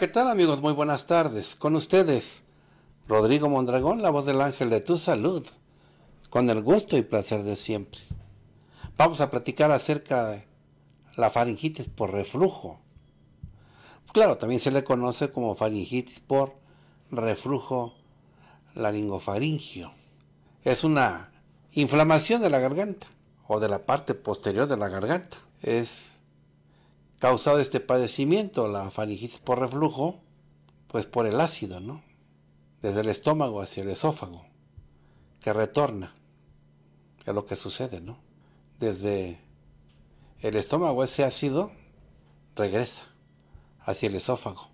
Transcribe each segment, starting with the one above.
¿Qué tal amigos? Muy buenas tardes. Con ustedes, Rodrigo Mondragón, la voz del ángel de tu salud, con el gusto y placer de siempre. Vamos a platicar acerca de la faringitis por reflujo. Claro, también se le conoce como faringitis por reflujo laringofaringio. Es una inflamación de la garganta o de la parte posterior de la garganta. Es causado este padecimiento, la faringitis por reflujo, pues por el ácido, ¿no? Desde el estómago hacia el esófago, que retorna. Es lo que sucede, ¿no? Desde el estómago ese ácido regresa hacia el esófago.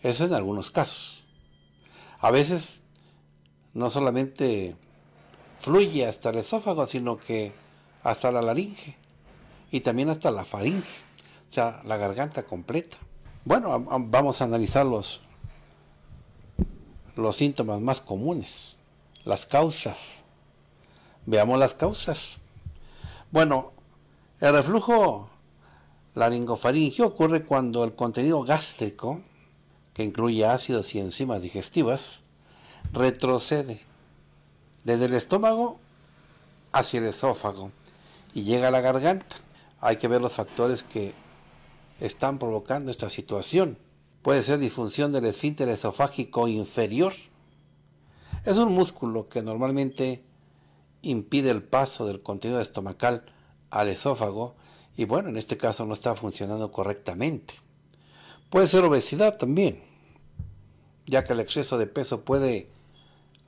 Eso en algunos casos. A veces no solamente fluye hasta el esófago, sino que hasta la laringe y también hasta la faringe o sea, la garganta completa. Bueno, vamos a analizar los, los síntomas más comunes, las causas. Veamos las causas. Bueno, el reflujo laringofaringio ocurre cuando el contenido gástrico, que incluye ácidos y enzimas digestivas, retrocede desde el estómago hacia el esófago y llega a la garganta. Hay que ver los factores que están provocando esta situación. Puede ser disfunción del esfínter esofágico inferior. Es un músculo que normalmente impide el paso del contenido estomacal al esófago y bueno, en este caso no está funcionando correctamente. Puede ser obesidad también, ya que el exceso de peso puede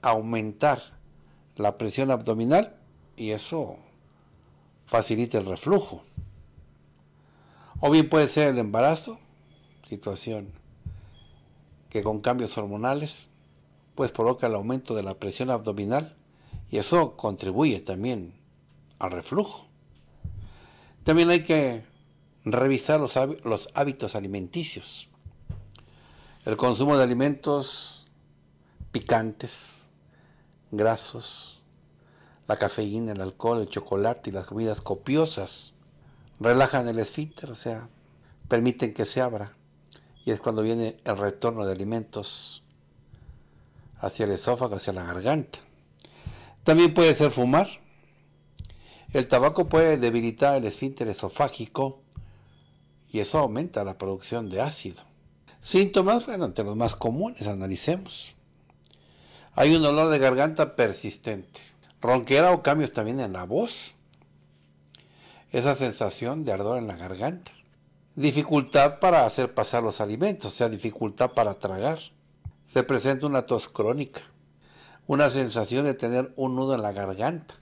aumentar la presión abdominal y eso facilita el reflujo. O bien puede ser el embarazo, situación que con cambios hormonales pues provoca el aumento de la presión abdominal y eso contribuye también al reflujo. También hay que revisar los, los hábitos alimenticios. El consumo de alimentos picantes, grasos, la cafeína, el alcohol, el chocolate y las comidas copiosas relajan el esfínter, o sea, permiten que se abra. Y es cuando viene el retorno de alimentos hacia el esófago, hacia la garganta. También puede ser fumar. El tabaco puede debilitar el esfínter esofágico y eso aumenta la producción de ácido. Síntomas, bueno, entre los más comunes, analicemos. Hay un dolor de garganta persistente, ronquera o cambios también en la voz esa sensación de ardor en la garganta. Dificultad para hacer pasar los alimentos, o sea, dificultad para tragar. Se presenta una tos crónica, una sensación de tener un nudo en la garganta.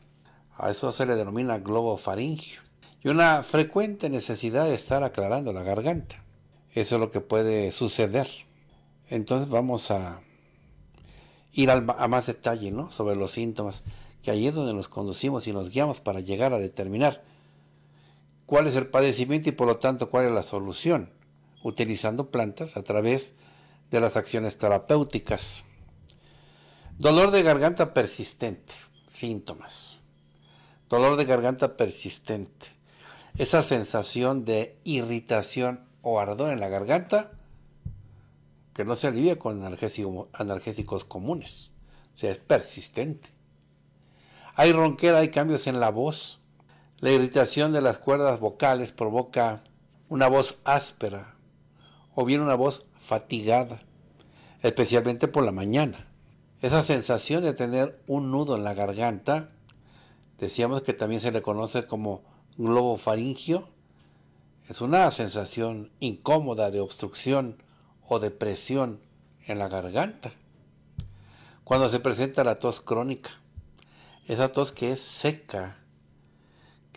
A eso se le denomina globo faringio. Y una frecuente necesidad de estar aclarando la garganta. Eso es lo que puede suceder. Entonces vamos a ir a más detalle ¿no? sobre los síntomas, que ahí es donde nos conducimos y nos guiamos para llegar a determinar cuál es el padecimiento y por lo tanto cuál es la solución, utilizando plantas a través de las acciones terapéuticas. Dolor de garganta persistente, síntomas. Dolor de garganta persistente. Esa sensación de irritación o ardor en la garganta que no se alivia con analgésicos comunes. O sea, es persistente. Hay ronquera, hay cambios en la voz, la irritación de las cuerdas vocales provoca una voz áspera o bien una voz fatigada, especialmente por la mañana. Esa sensación de tener un nudo en la garganta, decíamos que también se le conoce como globo faringio, es una sensación incómoda de obstrucción o de presión en la garganta. Cuando se presenta la tos crónica, esa tos que es seca,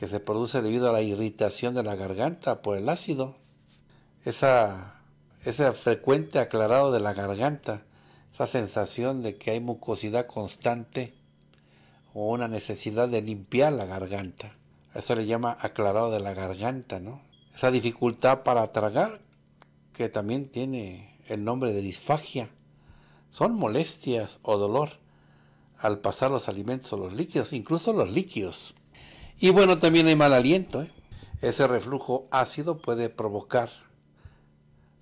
que se produce debido a la irritación de la garganta por el ácido, esa, ese frecuente aclarado de la garganta, esa sensación de que hay mucosidad constante o una necesidad de limpiar la garganta. Eso le llama aclarado de la garganta, ¿no? Esa dificultad para tragar, que también tiene el nombre de disfagia, son molestias o dolor al pasar los alimentos o los líquidos, incluso los líquidos. Y bueno, también hay mal aliento. ¿eh? Ese reflujo ácido puede provocar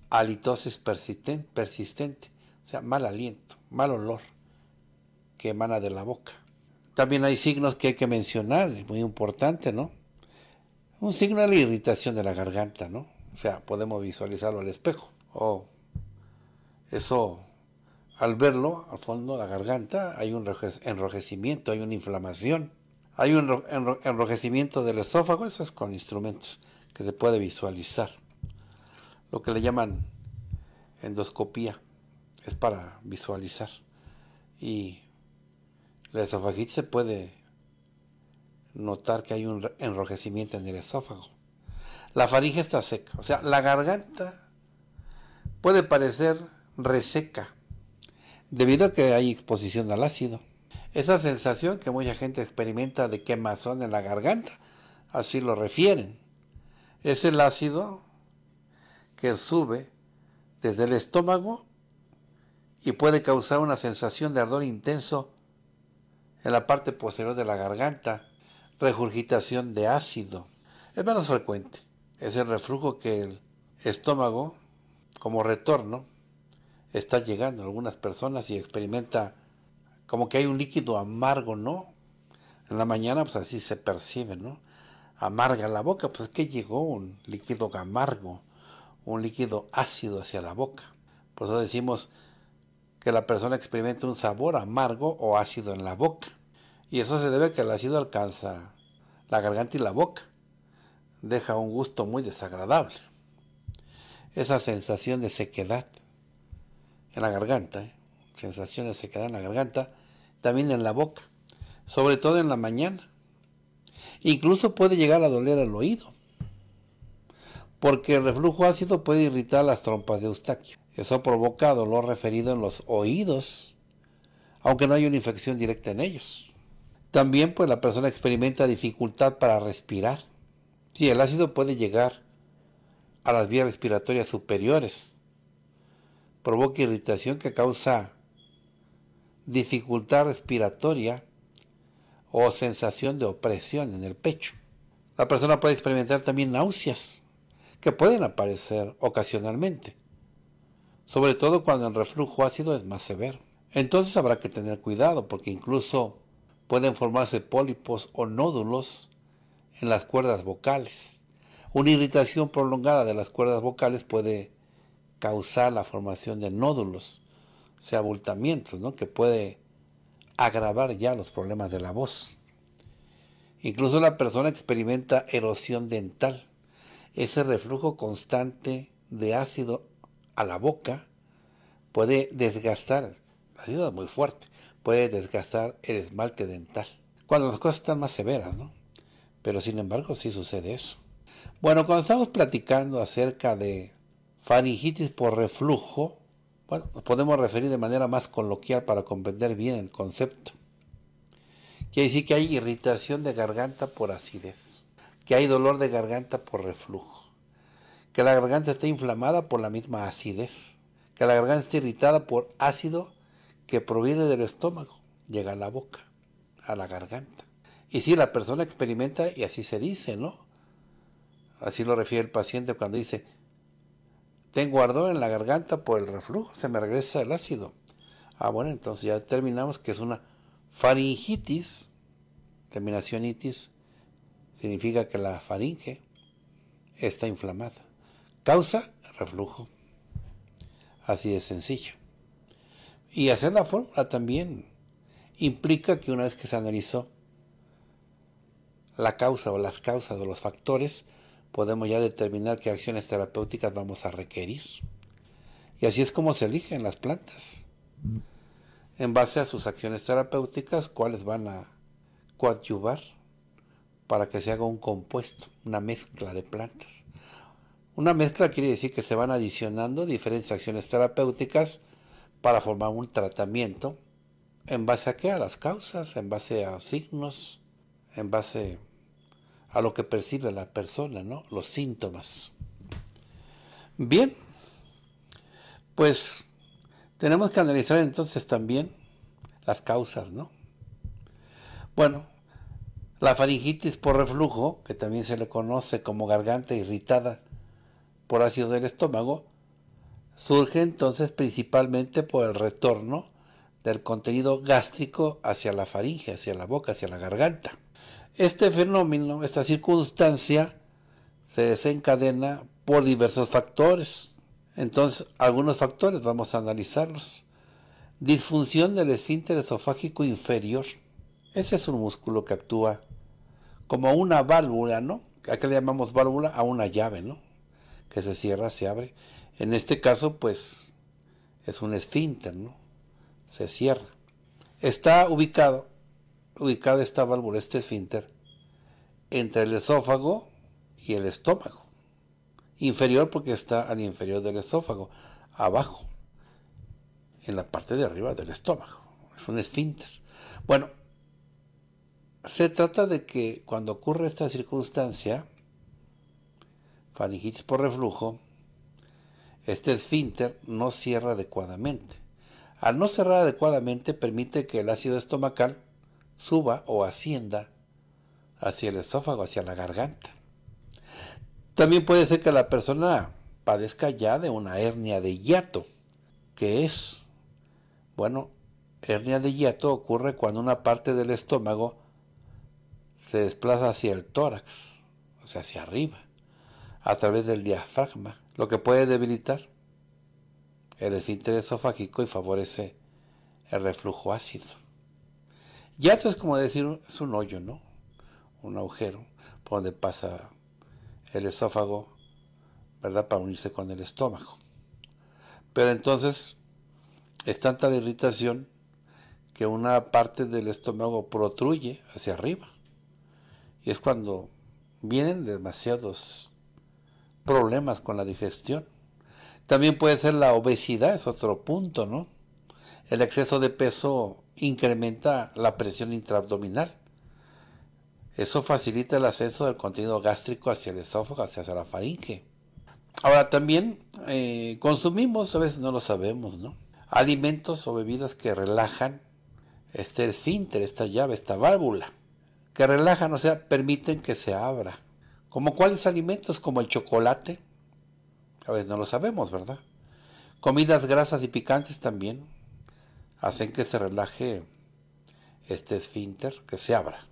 halitosis persistente, o sea, mal aliento, mal olor que emana de la boca. También hay signos que hay que mencionar, muy importante, ¿no? Un signo de la irritación de la garganta, ¿no? O sea, podemos visualizarlo al espejo. O eso, al verlo, al fondo de la garganta, hay un enrojecimiento, hay una inflamación, hay un enrojecimiento del esófago, eso es con instrumentos que se puede visualizar. Lo que le llaman endoscopía, es para visualizar. Y la esofagitis se puede notar que hay un enrojecimiento en el esófago. La faringe está seca, o sea, la garganta puede parecer reseca debido a que hay exposición al ácido. Esa sensación que mucha gente experimenta de quemazón en la garganta, así lo refieren. Es el ácido que sube desde el estómago y puede causar una sensación de ardor intenso en la parte posterior de la garganta, regurgitación de ácido. Es menos frecuente. Es el reflujo que el estómago, como retorno, está llegando a algunas personas y experimenta como que hay un líquido amargo, ¿no? En la mañana, pues así se percibe, ¿no? Amarga la boca, pues es que llegó un líquido amargo, un líquido ácido hacia la boca. Por eso decimos que la persona experimenta un sabor amargo o ácido en la boca. Y eso se debe a que el ácido alcanza la garganta y la boca. Deja un gusto muy desagradable. Esa sensación de sequedad en la garganta, ¿eh? sensación de sequedad en la garganta, también en la boca, sobre todo en la mañana. Incluso puede llegar a doler al oído, porque el reflujo ácido puede irritar las trompas de Eustaquio. Eso provoca dolor referido en los oídos, aunque no hay una infección directa en ellos. También pues la persona experimenta dificultad para respirar. Sí, el ácido puede llegar a las vías respiratorias superiores. Provoca irritación que causa dificultad respiratoria o sensación de opresión en el pecho. La persona puede experimentar también náuseas que pueden aparecer ocasionalmente sobre todo cuando el reflujo ácido es más severo. Entonces habrá que tener cuidado porque incluso pueden formarse pólipos o nódulos en las cuerdas vocales. Una irritación prolongada de las cuerdas vocales puede causar la formación de nódulos, sea, abultamientos, ¿no? que puede agravar ya los problemas de la voz. Incluso la persona experimenta erosión dental, ese reflujo constante de ácido a la boca puede desgastar, ayuda muy fuerte, puede desgastar el esmalte dental. Cuando las cosas están más severas, ¿no? Pero sin embargo sí sucede eso. Bueno, cuando estamos platicando acerca de faringitis por reflujo, bueno, nos podemos referir de manera más coloquial para comprender bien el concepto. Quiere decir que hay irritación de garganta por acidez, que hay dolor de garganta por reflujo que la garganta está inflamada por la misma acidez, que la garganta está irritada por ácido que proviene del estómago, llega a la boca, a la garganta. Y si la persona experimenta, y así se dice, ¿no? Así lo refiere el paciente cuando dice, tengo ardor en la garganta por el reflujo, se me regresa el ácido. Ah, bueno, entonces ya determinamos que es una faringitis, terminacionitis, significa que la faringe está inflamada. Causa reflujo. Así de sencillo. Y hacer la fórmula también implica que una vez que se analizó la causa o las causas de los factores, podemos ya determinar qué acciones terapéuticas vamos a requerir. Y así es como se eligen las plantas. en base a sus acciones terapéuticas, cuáles van a coadyuvar para que se haga un compuesto, una mezcla de plantas. Una mezcla quiere decir que se van adicionando diferentes acciones terapéuticas para formar un tratamiento en base a qué? A las causas, en base a signos, en base a lo que percibe la persona, ¿no? Los síntomas. Bien, pues tenemos que analizar entonces también las causas, ¿no? Bueno, la faringitis por reflujo, que también se le conoce como garganta irritada por ácido del estómago, surge entonces principalmente por el retorno del contenido gástrico hacia la faringe, hacia la boca, hacia la garganta. Este fenómeno, esta circunstancia, se desencadena por diversos factores. Entonces, algunos factores vamos a analizarlos. Disfunción del esfínter esofágico inferior. Ese es un músculo que actúa como una válvula, ¿no? ¿A qué le llamamos válvula? A una llave, ¿no? Que se cierra, se abre. En este caso, pues, es un esfínter, ¿no? Se cierra. Está ubicado, ubicada esta válvula, este esfínter, entre el esófago y el estómago. Inferior porque está al inferior del esófago, abajo, en la parte de arriba del estómago. Es un esfínter. Bueno, se trata de que cuando ocurre esta circunstancia, faringitis por reflujo, este esfínter no cierra adecuadamente. Al no cerrar adecuadamente permite que el ácido estomacal suba o ascienda hacia el esófago, hacia la garganta. También puede ser que la persona padezca ya de una hernia de hiato, que es, bueno, hernia de hiato ocurre cuando una parte del estómago se desplaza hacia el tórax, o sea, hacia arriba, a través del diafragma, lo que puede debilitar el esfínter esofágico y favorece el reflujo ácido. Hiato es como decir, es un hoyo, ¿no? Un agujero por donde pasa el esófago, ¿verdad? Para unirse con el estómago. Pero entonces es tanta la irritación que una parte del estómago protruye hacia arriba. Y es cuando vienen demasiados problemas con la digestión. También puede ser la obesidad, es otro punto, ¿no? El exceso de peso incrementa la presión intraabdominal eso facilita el ascenso del contenido gástrico hacia el esófago, hacia la faringe. Ahora también eh, consumimos, a veces no lo sabemos, ¿no? Alimentos o bebidas que relajan este esfínter, esta llave, esta válvula, que relajan, o sea, permiten que se abra. ¿Como cuáles alimentos? Como el chocolate. A veces no lo sabemos, ¿verdad? Comidas grasas y picantes también hacen que se relaje este esfínter, que se abra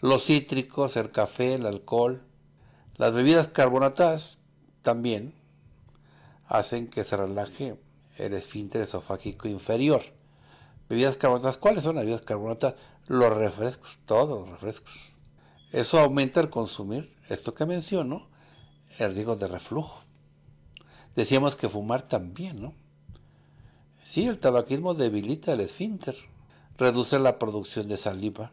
los cítricos, el café, el alcohol, las bebidas carbonatadas también hacen que se relaje el esfínter esofágico inferior. Bebidas carbonatadas, ¿cuáles son las bebidas carbonatadas? Los refrescos, todos los refrescos. Eso aumenta el consumir, esto que menciono, el riesgo de reflujo. Decíamos que fumar también, ¿no? Sí, el tabaquismo debilita el esfínter, reduce la producción de saliva,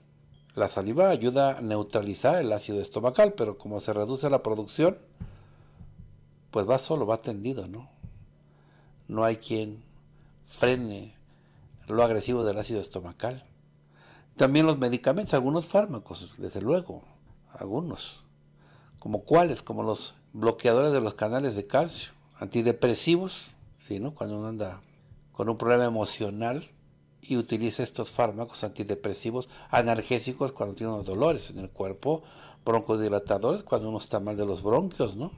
la saliva ayuda a neutralizar el ácido estomacal, pero como se reduce la producción, pues va solo, va tendido, ¿no? No hay quien frene lo agresivo del ácido estomacal. También los medicamentos, algunos fármacos, desde luego, algunos. Como cuáles, como los bloqueadores de los canales de calcio, antidepresivos, ¿sí, no? Cuando uno anda con un problema emocional, y utiliza estos fármacos antidepresivos analgésicos cuando tiene unos dolores en el cuerpo, broncodilatadores cuando uno está mal de los bronquios, ¿no?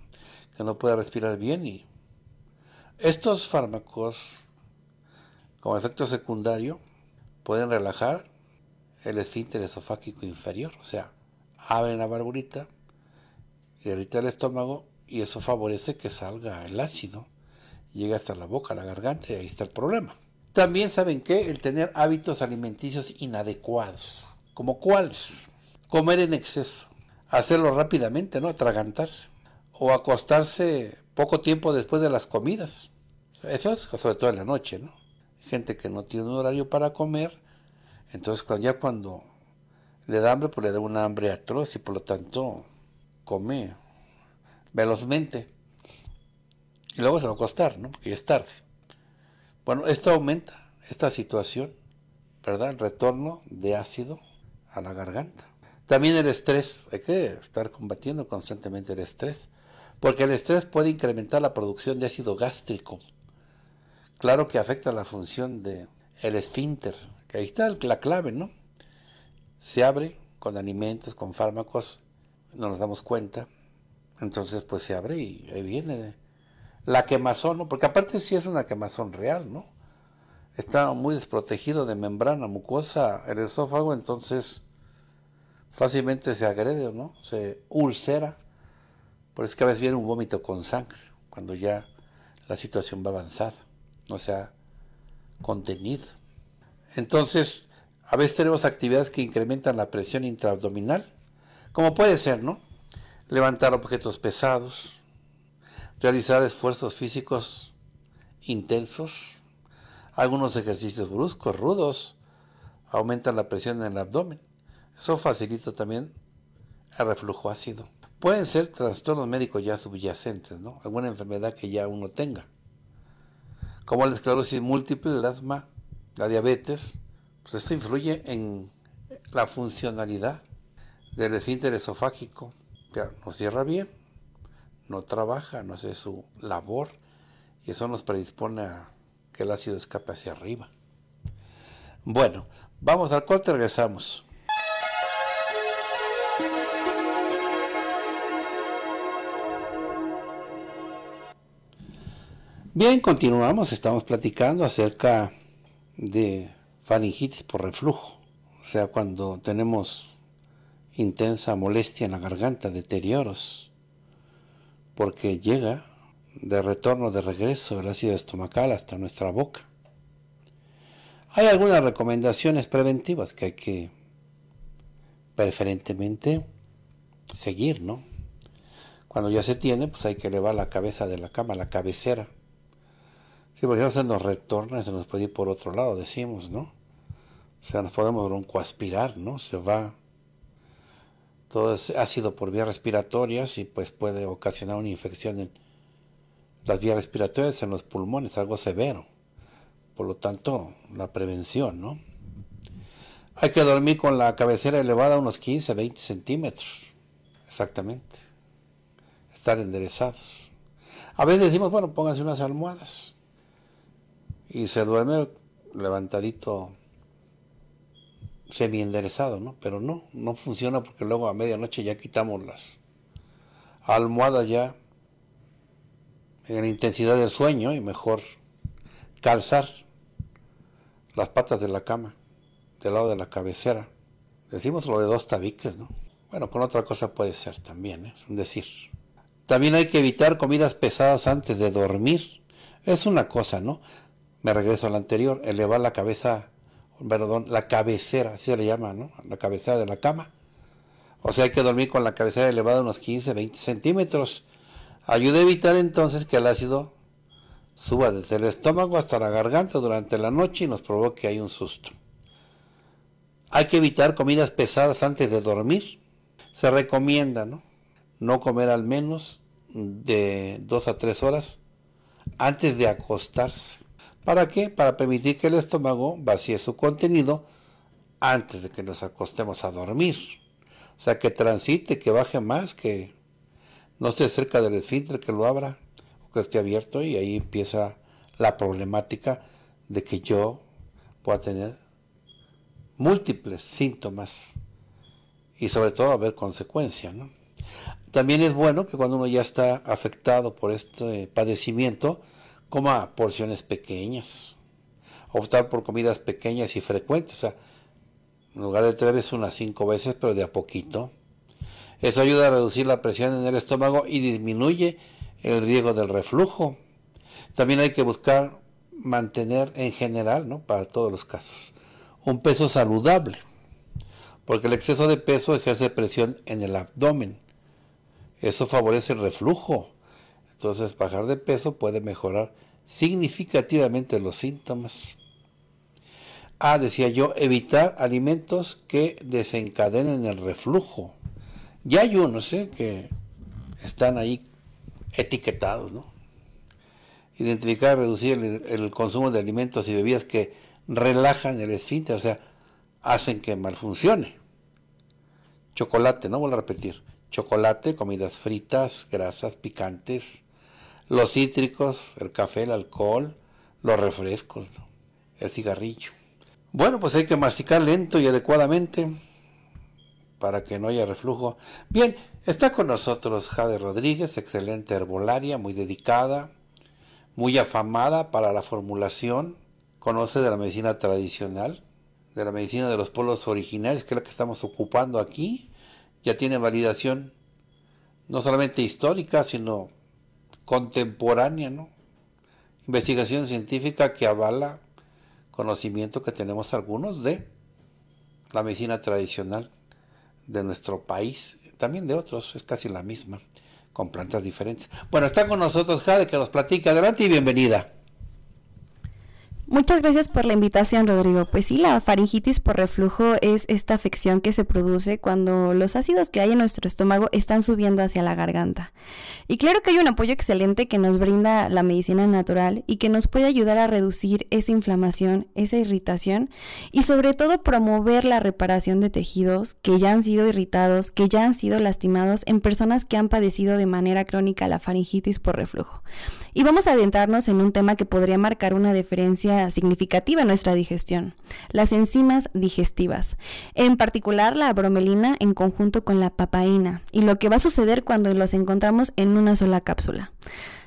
Que no puede respirar bien y estos fármacos como efecto secundario pueden relajar el esfínter esofágico inferior, o sea, abren la barbulita, irrita el estómago y eso favorece que salga el ácido, llegue hasta la boca, la garganta y ahí está el problema. También saben que el tener hábitos alimenticios inadecuados, como cuáles, comer en exceso, hacerlo rápidamente, ¿no? Atragantarse, o acostarse poco tiempo después de las comidas. Eso es sobre todo en la noche, ¿no? gente que no tiene un horario para comer, entonces cuando, ya cuando le da hambre, pues le da una hambre atroz y por lo tanto come velozmente. Y luego se va a acostar, ¿no? Porque es tarde. Bueno, esto aumenta esta situación, ¿verdad? El retorno de ácido a la garganta. También el estrés, hay que estar combatiendo constantemente el estrés, porque el estrés puede incrementar la producción de ácido gástrico. Claro que afecta la función del el esfínter, que ahí está la clave, ¿no? Se abre con alimentos, con fármacos, no nos damos cuenta, entonces pues se abre y ahí viene la quemazón, ¿no? Porque aparte sí es una quemazón real, ¿no? Está muy desprotegido de membrana mucosa el esófago, entonces fácilmente se agrede, ¿no? Se ulcera. Por eso que a veces viene un vómito con sangre, cuando ya la situación va avanzada, no se ha contenido. Entonces, a veces tenemos actividades que incrementan la presión intraabdominal, como puede ser, ¿no? Levantar objetos pesados, realizar esfuerzos físicos intensos, algunos ejercicios bruscos, rudos, aumentan la presión en el abdomen. Eso facilita también el reflujo ácido. Pueden ser trastornos médicos ya subyacentes, ¿no? Alguna enfermedad que ya uno tenga, como la esclerosis múltiple, el asma, la diabetes. Pues esto influye en la funcionalidad del esfínter esofágico. Ya no cierra bien, no trabaja, no hace su labor y eso nos predispone a que el ácido escape hacia arriba. Bueno, vamos al corte, regresamos. Bien, continuamos, estamos platicando acerca de faringitis por reflujo, o sea, cuando tenemos intensa molestia en la garganta, deterioros, porque llega de retorno, de regreso el ácido estomacal hasta nuestra boca. Hay algunas recomendaciones preventivas que hay que preferentemente seguir, ¿no? Cuando ya se tiene, pues hay que elevar la cabeza de la cama, la cabecera. Si por ejemplo se nos retorna, se nos puede ir por otro lado, decimos, ¿no? O sea, nos podemos broncoaspirar, ¿no? Se va todo es ácido por vías respiratorias y pues puede ocasionar una infección en las vías respiratorias, en los pulmones, algo severo. Por lo tanto, la prevención, ¿no? Hay que dormir con la cabecera elevada unos 15, 20 centímetros. Exactamente. Estar enderezados. A veces decimos, bueno, pónganse unas almohadas. Y se duerme levantadito semi enderezado, ¿no? Pero no, no funciona porque luego a medianoche ya quitamos las almohadas ya en intensidad del sueño y mejor calzar las patas de la cama del lado de la cabecera. Decimos lo de dos tabiques, ¿no? Bueno, con otra cosa puede ser también, ¿eh? es un decir. También hay que evitar comidas pesadas antes de dormir. Es una cosa, ¿no? Me regreso a la anterior, elevar la cabeza perdón, la cabecera, así se le llama, ¿no? La cabecera de la cama. O sea, hay que dormir con la cabecera elevada unos 15, 20 centímetros. Ayuda a evitar entonces que el ácido suba desde el estómago hasta la garganta durante la noche y nos provoque ahí un susto. Hay que evitar comidas pesadas antes de dormir. Se recomienda, ¿no? No comer al menos de 2 a 3 horas antes de acostarse. ¿Para qué? Para permitir que el estómago vacíe su contenido antes de que nos acostemos a dormir. O sea, que transite, que baje más, que no esté cerca del esfínter, que lo abra o que esté abierto y ahí empieza la problemática de que yo pueda tener múltiples síntomas y sobre todo haber consecuencias. También es bueno que cuando uno ya está afectado por este padecimiento, coma porciones pequeñas. Optar por comidas pequeñas y frecuentes. O sea, en lugar de tres veces, unas cinco veces, pero de a poquito. Eso ayuda a reducir la presión en el estómago y disminuye el riesgo del reflujo. También hay que buscar mantener en general, ¿no? para todos los casos, un peso saludable, porque el exceso de peso ejerce presión en el abdomen. Eso favorece el reflujo entonces, bajar de peso puede mejorar significativamente los síntomas. Ah, decía yo, evitar alimentos que desencadenen el reflujo. Ya hay unos ¿eh? que están ahí etiquetados, ¿no? Identificar, reducir el, el, consumo de alimentos y bebidas que relajan el esfínter, o sea, hacen que mal funcione. Chocolate, no voy a repetir. Chocolate, comidas fritas, grasas, picantes, los cítricos, el café, el alcohol, los refrescos, el cigarrillo. Bueno, pues hay que masticar lento y adecuadamente para que no haya reflujo. Bien, está con nosotros Jade Rodríguez, excelente herbolaria, muy dedicada, muy afamada para la formulación, conoce de la medicina tradicional, de la medicina de los pueblos originales, que es la que estamos ocupando aquí, ya tiene validación no solamente histórica, sino contemporánea, ¿no? Investigación científica que avala conocimiento que tenemos algunos de la medicina tradicional de nuestro país, también de otros, es casi la misma, con plantas diferentes. Bueno, está con nosotros Jade que nos platica. Adelante y bienvenida. Muchas gracias por la invitación, Rodrigo. Pues sí, la faringitis por reflujo es esta afección que se produce cuando los ácidos que hay en nuestro estómago están subiendo hacia la garganta. Y claro que hay un apoyo excelente que nos brinda la medicina natural y que nos puede ayudar a reducir esa inflamación, esa irritación y sobre todo promover la reparación de tejidos que ya han sido irritados, que ya han sido lastimados en personas que han padecido de manera crónica la faringitis por reflujo. Y vamos a adentrarnos en un tema que podría marcar una diferencia significativa en nuestra digestión, las enzimas digestivas, en particular la bromelina en conjunto con la papaína, y lo que va a suceder cuando los encontramos en una sola cápsula.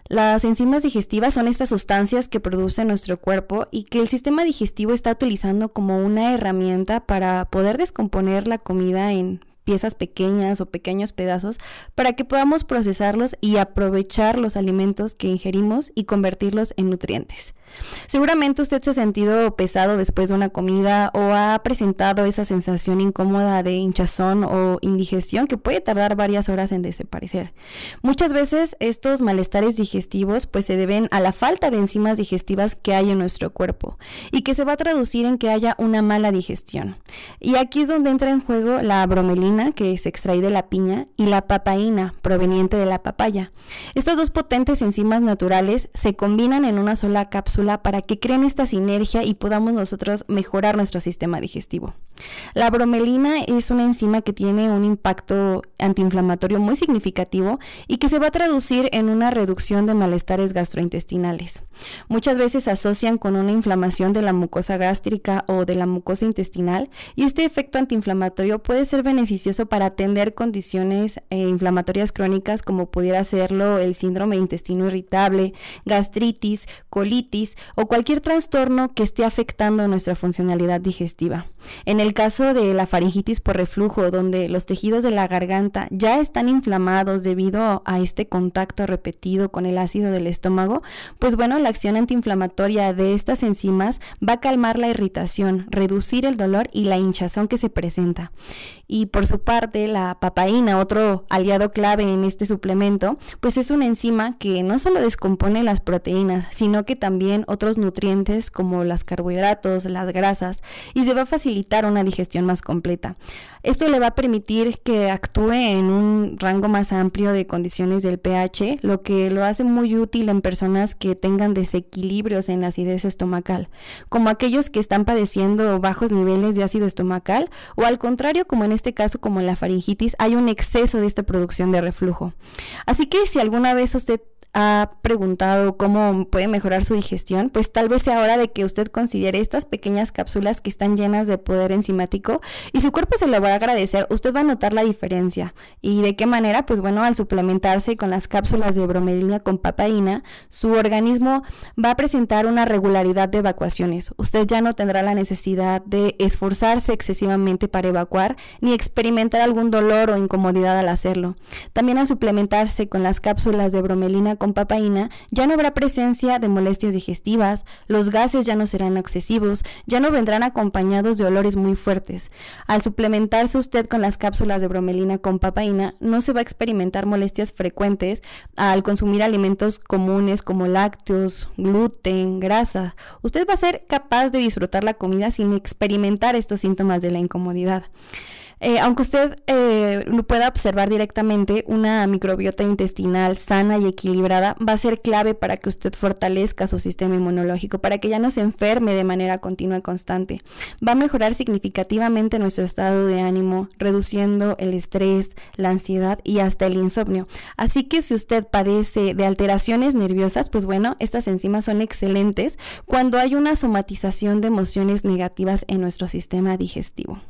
Las enzimas digestivas son estas sustancias que produce nuestro cuerpo y que el sistema digestivo está utilizando como una herramienta para poder descomponer la comida en piezas pequeñas o pequeños pedazos para que podamos procesarlos y aprovechar los alimentos que ingerimos y convertirlos en nutrientes. Seguramente usted se ha sentido pesado después de una comida o ha presentado esa sensación incómoda de hinchazón o indigestión que puede tardar varias horas en desaparecer. Muchas veces estos malestares digestivos pues se deben a la falta de enzimas digestivas que hay en nuestro cuerpo y que se va a traducir en que haya una mala digestión. Y aquí es donde entra en juego la bromelina que se extrae de la piña y la papaína proveniente de la papaya. Estas dos potentes enzimas naturales se combinan en una sola para que creen esta sinergia y podamos nosotros mejorar nuestro sistema digestivo. La bromelina es una enzima que tiene un impacto antiinflamatorio muy significativo y que se va a traducir en una reducción de malestares gastrointestinales. Muchas veces se asocian con una inflamación de la mucosa gástrica o de la mucosa intestinal y este efecto antiinflamatorio puede ser beneficioso para atender condiciones eh, inflamatorias crónicas como pudiera serlo el síndrome de intestino irritable, gastritis, colitis, o cualquier trastorno que esté afectando nuestra funcionalidad digestiva. En el caso de la faringitis por reflujo, donde los tejidos de la garganta ya están inflamados debido a este contacto repetido con el ácido del estómago, pues bueno, la acción antiinflamatoria de estas enzimas va a calmar la irritación, reducir el dolor y la hinchazón que se presenta. Y por su parte, la papaína, otro aliado clave en este suplemento, pues es una enzima que no solo descompone las proteínas, sino que también otros nutrientes como los carbohidratos, las grasas y se va a facilitar una digestión más completa. Esto le va a permitir que actúe en un rango más amplio de condiciones del pH, lo que lo hace muy útil en personas que tengan desequilibrios en la acidez estomacal, como aquellos que están padeciendo bajos niveles de ácido estomacal o al contrario, como en este caso como la faringitis, hay un exceso de esta producción de reflujo. Así que si alguna vez usted ha preguntado cómo puede mejorar su digestión, pues tal vez sea hora de que usted considere estas pequeñas cápsulas que están llenas de poder enzimático y su cuerpo se lo va a agradecer. Usted va a notar la diferencia. ¿Y de qué manera? Pues bueno, al suplementarse con las cápsulas de bromelina con papaína, su organismo va a presentar una regularidad de evacuaciones. Usted ya no tendrá la necesidad de esforzarse excesivamente para evacuar ni experimentar algún dolor o incomodidad al hacerlo. También al suplementarse con las cápsulas de bromelina con papaína, ya no habrá presencia de molestias digestivas, los gases ya no serán excesivos, ya no vendrán acompañados de olores muy fuertes. Al suplementarse usted con las cápsulas de bromelina con papaína, no se va a experimentar molestias frecuentes al consumir alimentos comunes como lácteos, gluten, grasa. Usted va a ser capaz de disfrutar la comida sin experimentar estos síntomas de la incomodidad. Eh, aunque usted eh, pueda observar directamente una microbiota intestinal sana y equilibrada, va a ser clave para que usted fortalezca su sistema inmunológico, para que ya no se enferme de manera continua y constante. Va a mejorar significativamente nuestro estado de ánimo, reduciendo el estrés, la ansiedad y hasta el insomnio. Así que si usted padece de alteraciones nerviosas, pues bueno, estas enzimas son excelentes cuando hay una somatización de emociones negativas en nuestro sistema digestivo.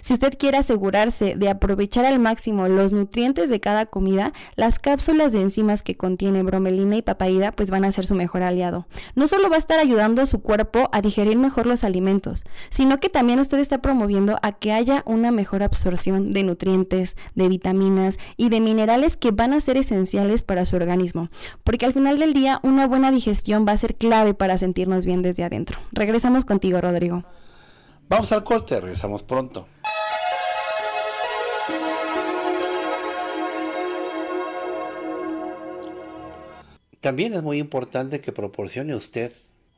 Si usted quiere asegurarse de aprovechar al máximo los nutrientes de cada comida, las cápsulas de enzimas que contiene bromelina y papaída pues van a ser su mejor aliado. No solo va a estar ayudando a su cuerpo a digerir mejor los alimentos, sino que también usted está promoviendo a que haya una mejor absorción de nutrientes, de vitaminas y de minerales que van a ser esenciales para su organismo, porque al final del día una buena digestión va a ser clave para sentirnos bien desde adentro. Regresamos contigo, Rodrigo. Vamos al corte, regresamos pronto. También es muy importante que proporcione usted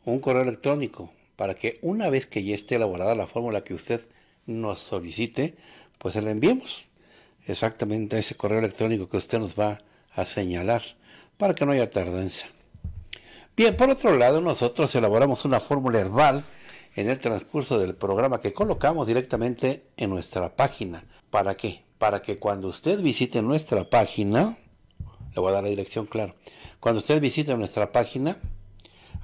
un correo electrónico para que una vez que ya esté elaborada la fórmula que usted nos solicite, pues se la enviemos exactamente a ese correo electrónico que usted nos va a señalar para que no haya tardanza. Bien, por otro lado, nosotros elaboramos una fórmula herbal en el transcurso del programa que colocamos directamente en nuestra página. ¿Para qué? Para que cuando usted visite nuestra página, le voy a dar la dirección claro, cuando usted visite nuestra página,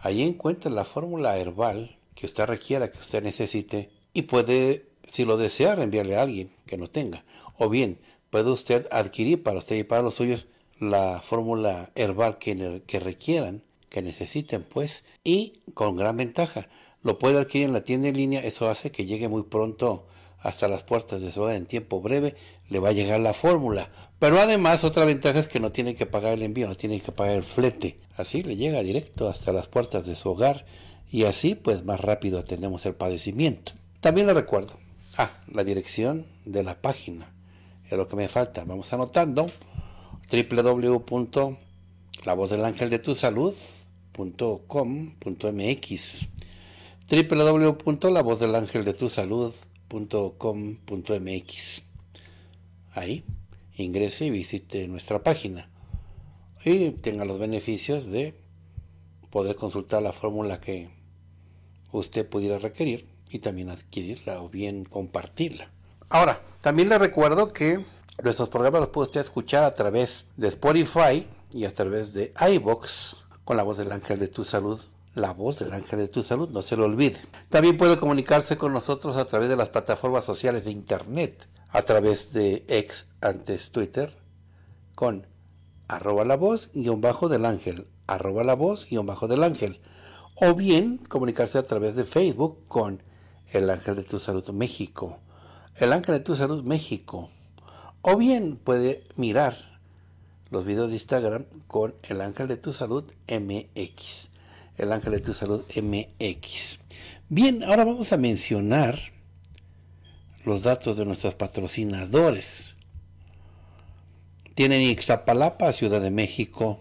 allí encuentra la fórmula herbal que usted requiera, que usted necesite y puede, si lo desea, enviarle a alguien que no tenga. O bien, puede usted adquirir para usted y para los suyos la fórmula herbal que, que requieran, que necesiten, pues, y con gran ventaja lo puede adquirir en la tienda en línea, eso hace que llegue muy pronto hasta las puertas de su hogar en tiempo breve, le va a llegar la fórmula. Pero además otra ventaja es que no tiene que pagar el envío, no tiene que pagar el flete. Así le llega directo hasta las puertas de su hogar y así pues más rápido atendemos el padecimiento. También le recuerdo, ah, la dirección de la página, es lo que me falta. Vamos anotando www.lavozdelangeldetusalud.com.mx www.lavozdelangeldetusalud.com.mx. Ahí ingrese y visite nuestra página y tenga los beneficios de poder consultar la fórmula que usted pudiera requerir y también adquirirla o bien compartirla. Ahora, también le recuerdo que nuestros programas los puede usted escuchar a través de Spotify y a través de iBox con la voz del ángel de tu salud la voz del ángel de tu salud, no se lo olvide. También puede comunicarse con nosotros a través de las plataformas sociales de Internet, a través de ex antes Twitter, con arroba la voz guion bajo del ángel, arroba la voz bajo del ángel, o bien comunicarse a través de Facebook con el ángel de tu salud México, el ángel de tu salud México, o bien puede mirar los videos de Instagram con el ángel de tu salud MX el Ángel de tu Salud MX. Bien, ahora vamos a mencionar los datos de nuestros patrocinadores. Tienen Ixtapalapa, Ciudad de México,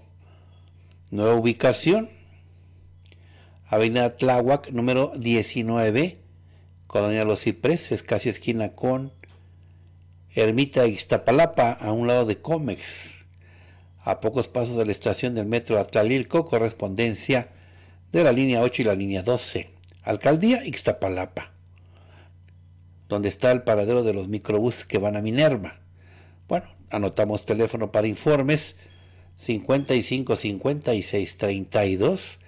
nueva ubicación, Avenida Tláhuac, número 19, Colonia Los Cipreses, casi esquina con Ermita Ixtapalapa, a un lado de Comex, a pocos pasos de la estación del metro Atlalilco, correspondencia de la línea 8 y la línea 12. Alcaldía Ixtapalapa, donde está el paradero de los microbuses que van a Minerva. Bueno, anotamos teléfono para informes 55 56 32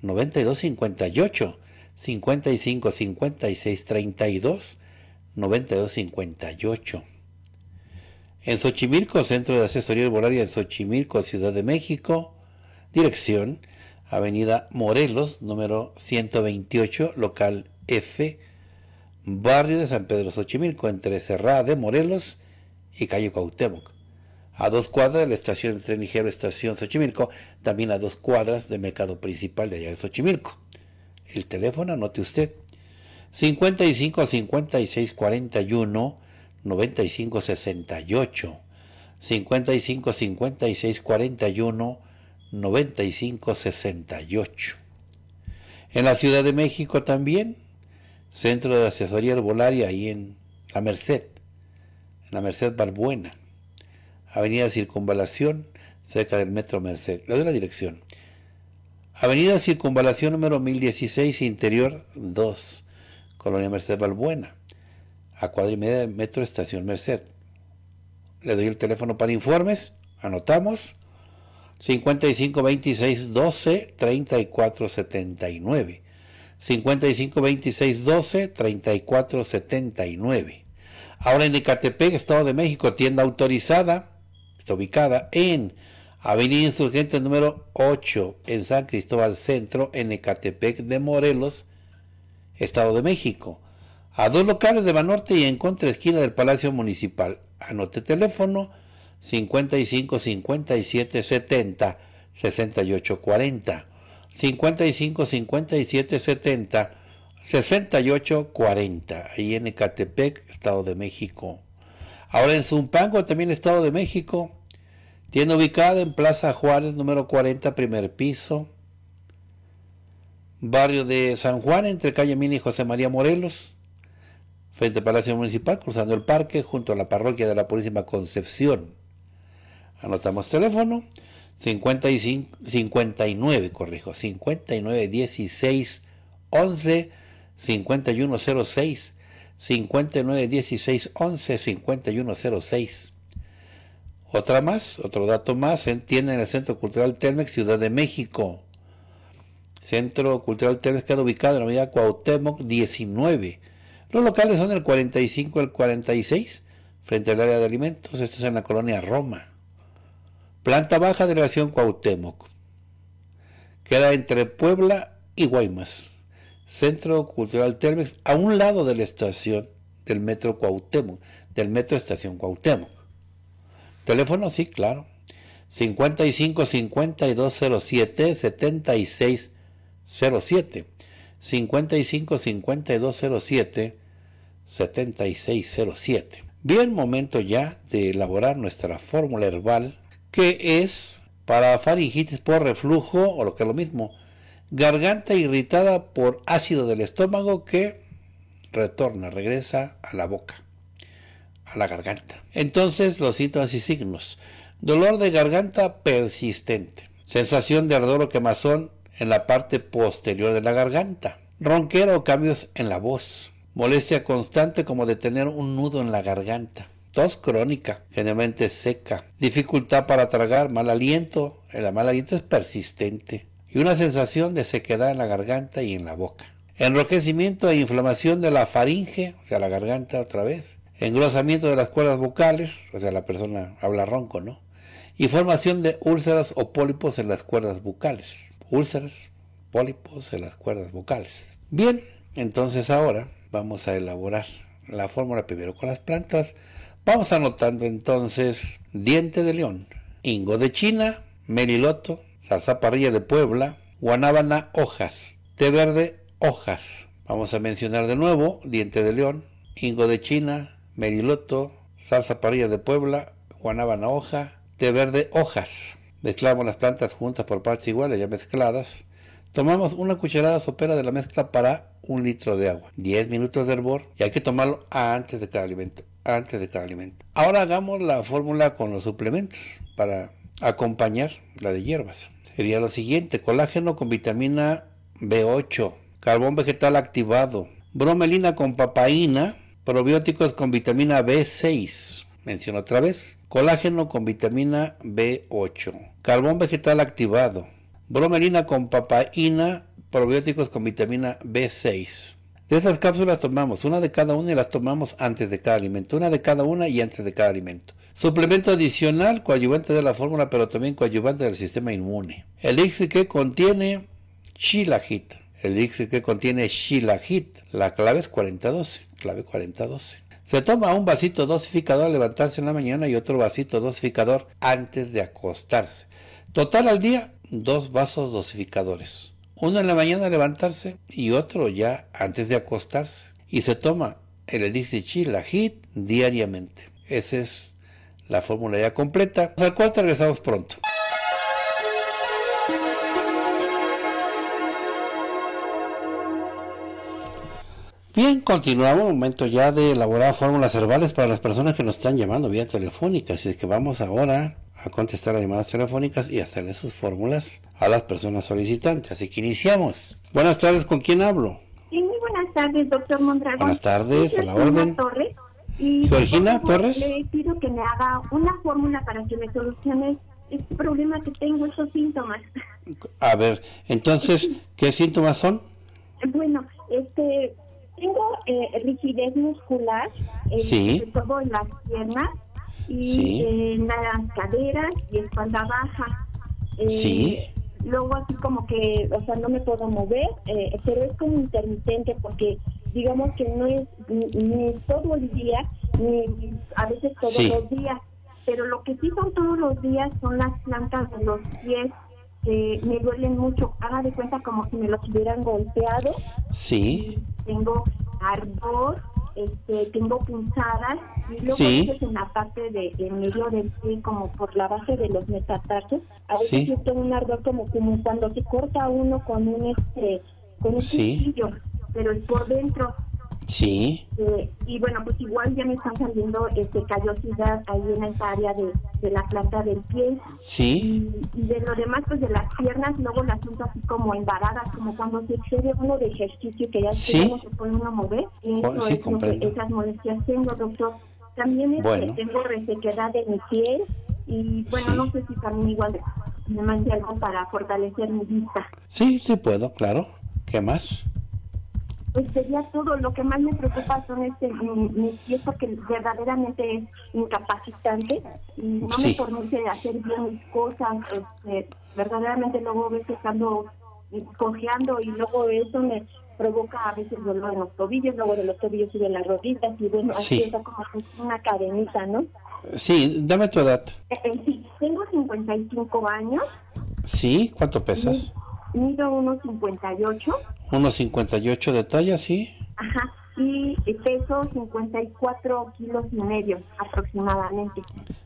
92 58 55 56 32 92 58 en Xochimilco, Centro de Asesoría Arbolaria en Xochimilco, Ciudad de México, dirección Avenida Morelos, número 128, local F, barrio de San Pedro Xochimilco, entre Cerrada de Morelos y Calle Cuauhtémoc. a dos cuadras de la estación de tren ligero Estación Xochimilco, también a dos cuadras del mercado principal de allá de Xochimilco. El teléfono, anote usted, 55 56 41 95 68. 55 56 41 95 68. En la Ciudad de México también, Centro de Asesoría Herbolaria ahí en La Merced, en la Merced Barbuena, Avenida Circunvalación, cerca del Metro Merced. Le doy la dirección. Avenida Circunvalación número 1016, Interior 2, Colonia Merced Balbuena, a cuadra y media del Metro Estación Merced. Le doy el teléfono para informes, anotamos, 55 26 12 34 79. 55 26 12 34 79. Ahora en Ecatepec, Estado de México, tienda autorizada, está ubicada en Avenida Insurgente número 8 en San Cristóbal Centro, en Ecatepec de Morelos, Estado de México. A dos locales de Banorte y en contra esquina del Palacio Municipal. Anote teléfono 55 57 70 68 40. 55 57 70 68 40. Ahí en Ecatepec, Estado de México. Ahora en Zumpango, también Estado de México tiene ubicada en Plaza Juárez, número 40, primer piso. Barrio de San Juan, entre calle Mini y José María Morelos. Frente al Palacio Municipal, cruzando el parque, junto a la parroquia de la Purísima Concepción. Anotamos teléfono 55, 59, corrijo, 59 16 11 5106 59 16 11 5106 otra más, otro dato más, tiene en el Centro Cultural Telmex, Ciudad de México. Centro Cultural Telmex queda ubicado en la avenida Cuauhtémoc 19. Los locales son el 45 y el 46, frente al área de alimentos. Esto es en la colonia Roma. Planta baja, delegación Cuauhtémoc. Queda entre Puebla y Guaymas. Centro Cultural Telmex, a un lado de la estación del metro Cuauhtémoc, del metro Estación Cuauhtémoc. Teléfono, sí, claro. 55 5207 7607. 55 5207 7607. Bien, momento ya de elaborar nuestra fórmula herbal, que es para faringitis por reflujo, o lo que es lo mismo, garganta irritada por ácido del estómago que retorna, regresa a la boca la garganta. Entonces los síntomas y signos. Dolor de garganta persistente. Sensación de ardor o quemazón en la parte posterior de la garganta. Ronquera o cambios en la voz. Molestia constante como de tener un nudo en la garganta. Tos crónica, generalmente seca. Dificultad para tragar, mal aliento. El mal aliento es persistente. Y una sensación de sequedad en la garganta y en la boca. Enrojecimiento e inflamación de la faringe, o sea, la garganta otra vez engrosamiento de las cuerdas vocales, o sea, la persona habla ronco, ¿no? Y formación de úlceras o pólipos en las cuerdas vocales. Úlceras, pólipos en las cuerdas vocales. Bien, entonces ahora vamos a elaborar la fórmula primero con las plantas. Vamos anotando entonces diente de león, ingo de China, meliloto, parrilla de Puebla, guanábana hojas, té verde hojas. Vamos a mencionar de nuevo diente de león, ingo de China, meriloto, salsa parrilla de Puebla, guanábana hoja, té verde hojas. Mezclamos las plantas juntas por partes iguales ya mezcladas. Tomamos una cucharada sopera de la mezcla para un litro de agua. 10 minutos de hervor y hay que tomarlo antes de cada alimento. Antes de cada alimento. Ahora hagamos la fórmula con los suplementos para acompañar la de hierbas. Sería lo siguiente, colágeno con vitamina B8, carbón vegetal activado, bromelina con papaína, Probióticos con vitamina B6. Menciono otra vez. Colágeno con vitamina B8. Carbón vegetal activado. Bromelina con papaína. Probióticos con vitamina B6. De estas cápsulas tomamos una de cada una y las tomamos antes de cada alimento. Una de cada una y antes de cada alimento. Suplemento adicional, coadyuvante de la fórmula, pero también coadyuvante del sistema inmune. El Ixi que contiene Shilajit. El Ixi que contiene Shilajit. La clave es 4012 clave 4012. Se toma un vasito dosificador al levantarse en la mañana y otro vasito dosificador antes de acostarse. Total al día, dos vasos dosificadores. Uno en la mañana levantarse y otro ya antes de acostarse. Y se toma el elixir chi, la HIT, diariamente. Esa es la fórmula ya completa, al cual regresamos pronto. Bien, continuamos. Momento ya de elaborar fórmulas herbales para las personas que nos están llamando vía telefónica. Así es que vamos ahora a contestar las llamadas telefónicas y hacerle sus fórmulas a las personas solicitantes. Así que iniciamos. Buenas tardes, ¿con quién hablo? Sí, muy buenas tardes, doctor Mondragón. Buenas tardes, a la orden. Torres. Y Georgina Torres. Le pido que me haga una fórmula para que me solucione este problema que tengo, esos síntomas. A ver, entonces, ¿qué síntomas son? Bueno, este, tengo eh, rigidez muscular, sobre todo en las piernas y en las caderas y espalda baja. Eh, sí. Luego así como que, o sea, no me puedo mover, eh, pero es como intermitente porque digamos que no es ni, todo el día, ni a veces todos los días. Pero lo que sí son todos los días son las plantas de los pies que me duelen mucho. Haga de cuenta como si me los hubieran golpeado. Sí. Tengo ardor, este, tengo punzadas y luego en la parte de, medio del pie, como por la base de los metatarsos, a veces sí. siento un ardor como, como cuando se corta uno con un este con un sí. pero es por dentro. Sí. Eh, y bueno, pues igual ya me están saliendo este, callosidad ahí en esa área de, de la planta del pie. Sí. Y, de lo demás, pues de las piernas, luego las siento así como embaradas, como cuando se excede uno de ejercicio que ya ¿Sí? se puede uno mover. Y Oh, eso sí, es que esas molestias tengo, doctor. También este, Bueno. tengo resequedad de mi piel y bueno, Sí. no sé si también igual me mande algo para fortalecer mi vista. Sí, sí puedo, claro. ¿Qué más? Pues sería todo. Lo que más me preocupa son este, mi, pies porque verdaderamente es incapacitante y no Sí. me permite hacer bien mis cosas. Este, verdaderamente luego a veces ando cojeando y luego eso me provoca a veces dolor en los tobillos, luego de los tobillos sube las rodillas y bueno, así Sí. está como que una cadenita, ¿no? Sí, dame tu edad. Eh, eh, sí, tengo 55 años, Sí, ¿cuánto pesas? mido 1,58 1,58 de talla, sí. Ajá, y peso 54 kilos y medio aproximadamente.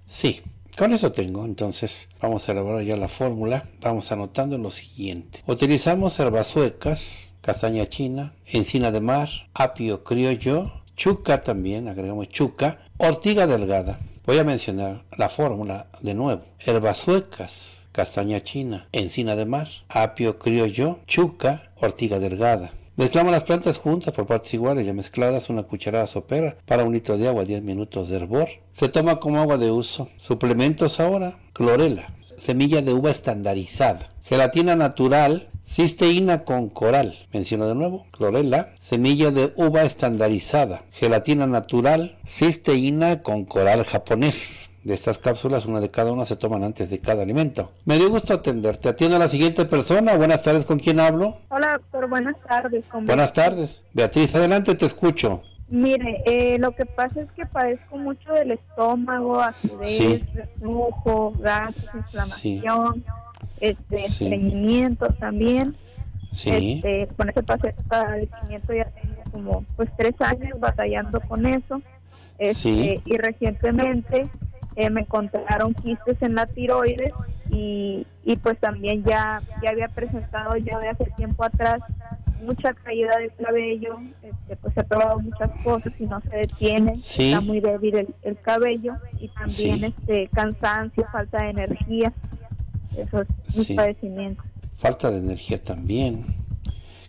Sí, con eso tengo. Entonces, vamos a elaborar ya la fórmula. Vamos anotando lo siguiente. Utilizamos herbasuecas, castaña china, encina de mar, apio criollo, chuca también, agregamos chuca, ortiga delgada. Voy a mencionar la fórmula de nuevo. Herbasuecas, castaña china, encina de mar, apio criollo, chuca, ortiga delgada. Mezclamos las plantas juntas por partes iguales, ya mezcladas, una cucharada sopera para un litro de agua, 10 minutos de hervor. Se toma como agua de uso. Suplementos ahora, clorela, semilla de uva estandarizada, gelatina natural, cisteína con coral. Menciono de nuevo, clorela, semilla de uva estandarizada, gelatina natural, cisteína con coral japonés. De estas cápsulas, una de cada una se toman antes de cada alimento. Me dio gusto atenderte. Atiendo a la siguiente persona. Buenas tardes, ¿con quién hablo? Hola, doctor, buenas tardes. ¿cómo Buenas tardes. Beatriz, adelante, te escucho. Mire, eh, lo que pasa es que padezco mucho del estómago, acidez, Sí. reflujo, gases, inflamación, este, estreñimiento también. Sí, Este, con ese padecimiento ya tengo como pues tres años batallando con eso. Este, Sí. Y recientemente eh, me encontraron quistes en la tiroides y, y pues también ya, ya había presentado ya de hace tiempo atrás mucha caída de cabello, este, pues he probado muchas cosas y no se detiene, Sí. está muy débil el, el cabello y también Sí. este cansancio, falta de energía, esos mis Sí. padecimientos. falta de energía también.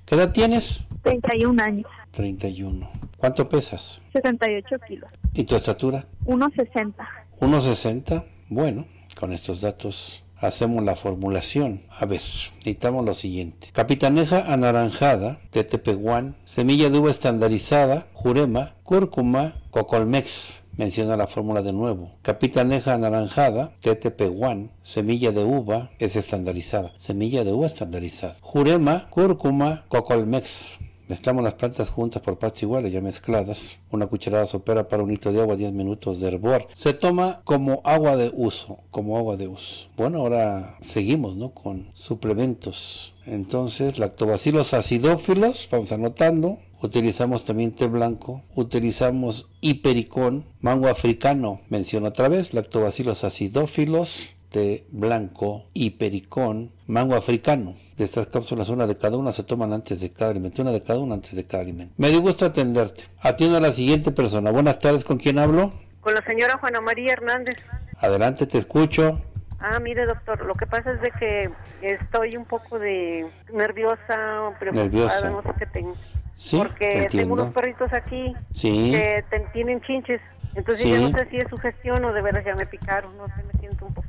¿Qué edad tienes? 31 años, 31. ¿Cuánto pesas? 78 kilos, ¿Y tu estatura? 1,60. 1,60. Bueno, con estos datos hacemos la formulación. A ver, necesitamos lo siguiente. Capitaneja anaranjada, tetepeguán, semilla de uva estandarizada, jurema, cúrcuma, cocolmex. Menciona la fórmula de nuevo. Capitaneja anaranjada, tetepeguán, semilla de uva es estandarizada. Semilla de uva estandarizada. Jurema, cúrcuma, cocolmex. Mezclamos las plantas juntas por partes iguales, ya mezcladas. Una cucharada sopera para un litro de agua, 10 minutos de hervor. Se toma como agua de uso, como agua de uso. Bueno, ahora seguimos, ¿no? Con suplementos. Entonces, lactobacilos acidófilos, vamos anotando. Utilizamos también té blanco, utilizamos hipericón, mango africano, menciono otra vez, lactobacilos acidófilos, té blanco, hipericón, mango africano estas cápsulas, una de cada una, se toman antes de cada alimento, una de cada una antes de cada alimento. Me dio gusto atenderte. Atiendo a la siguiente persona. Buenas tardes, ¿con quién hablo? Con la señora Juana María Hernández. Adelante, te escucho. Ah, mire, doctor, lo que pasa es de que estoy un poco de nerviosa, preocupada, nerviosa. no sé qué tengo. Sí, Porque tengo unos perritos aquí sí. que tienen chinches. Entonces yo no sé si es su gestión o de veras ya me picaron, no sé, me siento un poco.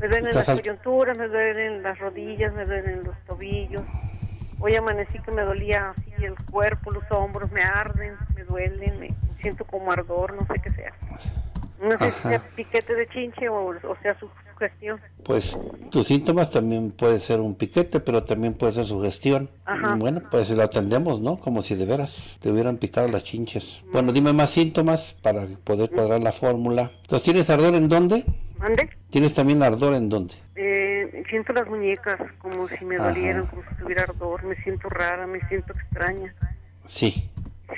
Me duelen las coyunturas, me duelen las rodillas, me duelen los tobillos. Hoy amanecí que me dolía así el cuerpo, los hombros me arden, me duelen, me siento como ardor, no sé qué sea. No sé si sea piquete de chinche o, sea su sugestión. Pues tus síntomas también puede ser un piquete, pero también puede ser sugestión. Bueno, pues lo atendemos, ¿no? Como si de veras te hubieran picado las chinches. Bueno, dime más síntomas para poder cuadrar la fórmula. Entonces, ¿tienes ardor en dónde? ¿Mande? ¿Tienes también ardor en dónde? Eh, siento las muñecas como si me dolieran, como si tuviera ardor. Me siento rara, me siento extraña. Sí.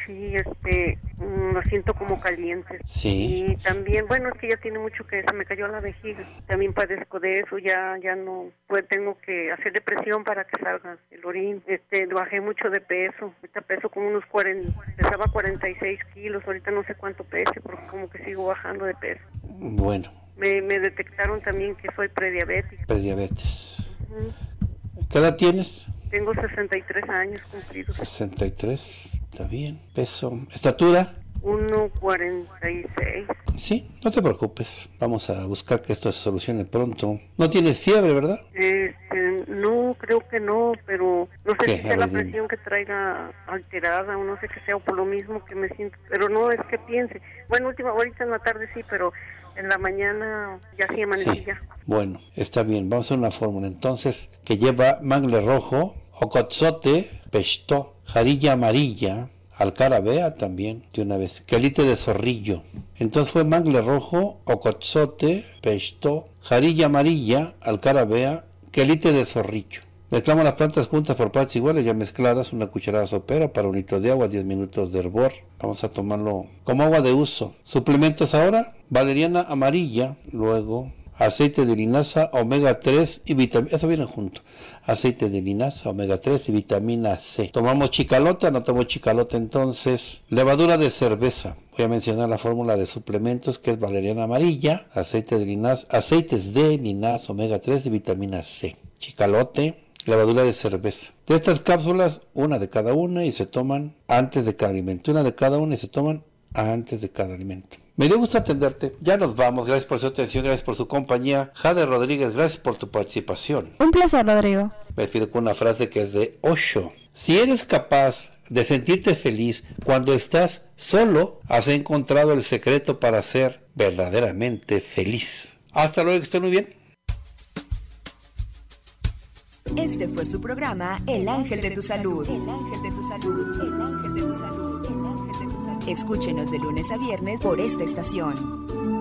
Sí, este, mm, lo siento como caliente. Sí. Y también, bueno, es que ya tiene mucho que se me cayó la vejiga. También padezco de eso, ya ya no, pues tengo que hacer depresión para que salga el orín. Este, bajé mucho de peso. Ahorita peso como unos 40, pesaba 46 kilos, ahorita no sé cuánto pese porque como que sigo bajando de peso. Bueno, me, me detectaron también que soy prediabética. Prediabetes. ¿Qué edad tienes? Tengo 63 años cumplidos. 63, está bien. Peso, estatura. 1.46. Sí, no te preocupes. Vamos a buscar que esto se solucione pronto. No tienes fiebre, ¿verdad? Este, no, creo que no, pero no sé si sea la presión que traiga alterada o no sé qué sea, o por lo mismo que me siento. Pero no es que piense. Bueno, última, ahorita en la tarde sí, pero en la mañana ya sí amanecí Bueno, está bien, vamos a hacer una fórmula entonces que lleva mangle rojo, ocotzote, pesto, jarilla amarilla, alcarabea también, de una vez, quelite de zorrillo. Entonces fue mangle rojo, ocotzote, pesto, jarilla amarilla, alcarabea, quelite de zorrillo. Mezclamos las plantas juntas por partes iguales, ya mezcladas, una cucharada sopera para un litro de agua, 10 minutos de hervor. Vamos a tomarlo como agua de uso. Suplementos ahora, valeriana amarilla, luego aceite de linaza, omega 3 y vitamina, eso viene junto. Aceite de linaza, omega 3 y vitamina C. Tomamos chicalota, no tomo chicalota entonces. Levadura de cerveza. Voy a mencionar la fórmula de suplementos que es valeriana amarilla, aceite de linaza, aceites de linaza, omega 3 y vitamina C. Chicalote, levadura de cerveza. De estas cápsulas, una de cada una y se toman antes de cada alimento. Una de cada una y se toman antes de cada alimento. Me dio gusto atenderte. Ya nos vamos. Gracias por su atención, gracias por su compañía. Jade Rodríguez, gracias por tu participación. Un placer, Rodrigo. Me despido con una frase que es de Osho. Si eres capaz de sentirte feliz cuando estás solo, has encontrado el secreto para ser verdaderamente feliz. Hasta luego, que estén muy bien. Este fue su programa El Ángel de tu Salud. El Ángel de tu Salud. El Ángel de tu Salud. El Ángel de tu Salud. Escúchenos de lunes a viernes por esta estación.